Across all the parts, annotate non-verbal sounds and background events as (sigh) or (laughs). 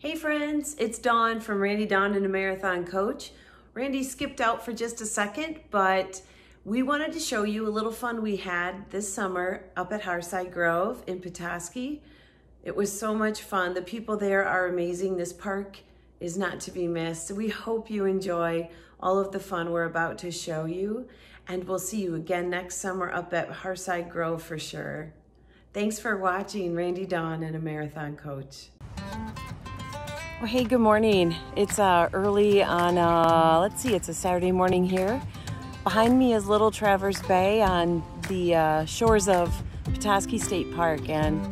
Hey friends, it's Dawn from Randy Dawn and a Marathon Coach. Randy skipped out for just a second, but we wanted to show you a little fun we had this summer up at Hearthside Grove in Petoskey. It was so much fun. The people there are amazing. This park is not to be missed. We hope you enjoy all of the fun we're about to show you, and we'll see you again next summer up at Hearthside Grove for sure. Thanks for watching Randy Dawn and a Marathon Coach. Well, hey, good morning. It's uh, early on, uh, let's see, it's a Saturday morning here. Behind me is Little Traverse Bay on the uh, shores of Petoskey State Park. And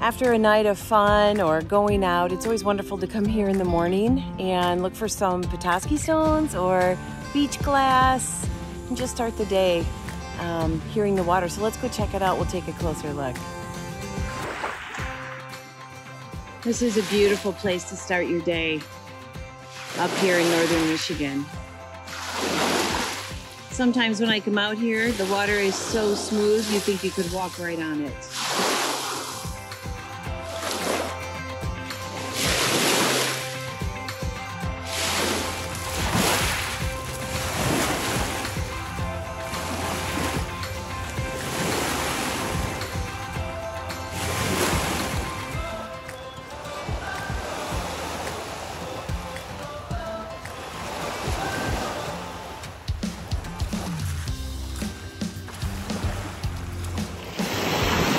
after a night of fun or going out, it's always wonderful to come here in the morning and look for some Petoskey stones or beach glass and just start the day um, hearing the water. So let's go check it out. We'll take a closer look. This is a beautiful place to start your day up here in northern Michigan. Sometimes when I come out here, the water is so smooth you think you could walk right on it.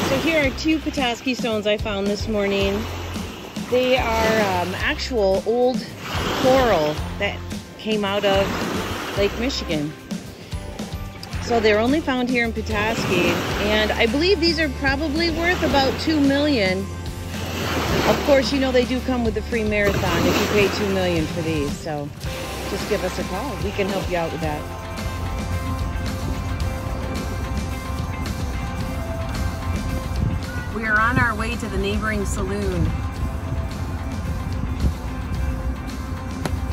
So here are two Petoskey stones I found this morning. They are um, actual old coral that came out of Lake Michigan. So they're only found here in Petoskey, and I believe these are probably worth about two million. Of course, you know they do come with a free marathon if you pay two million for these. So just give us a call. We can help you out with that. We are on our way to the neighboring saloon.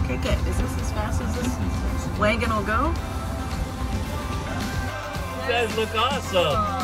Kick it. Is this as fast as this wagon will go? You guys look awesome.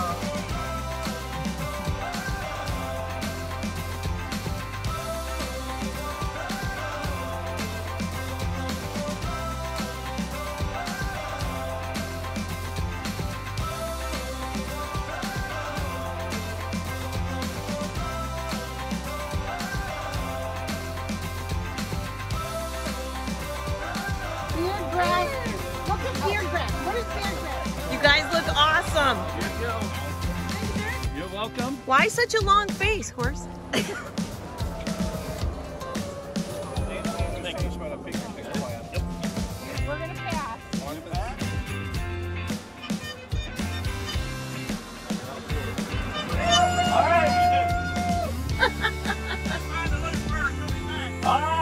You guys look awesome. You're welcome. Why such a long face, horse? All right. (laughs)